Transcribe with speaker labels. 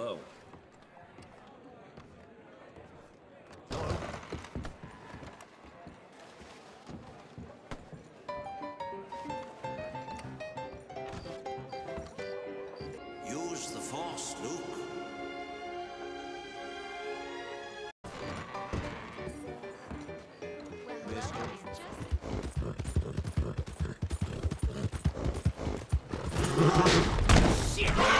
Speaker 1: low. Use the force, Luke.
Speaker 2: Shit!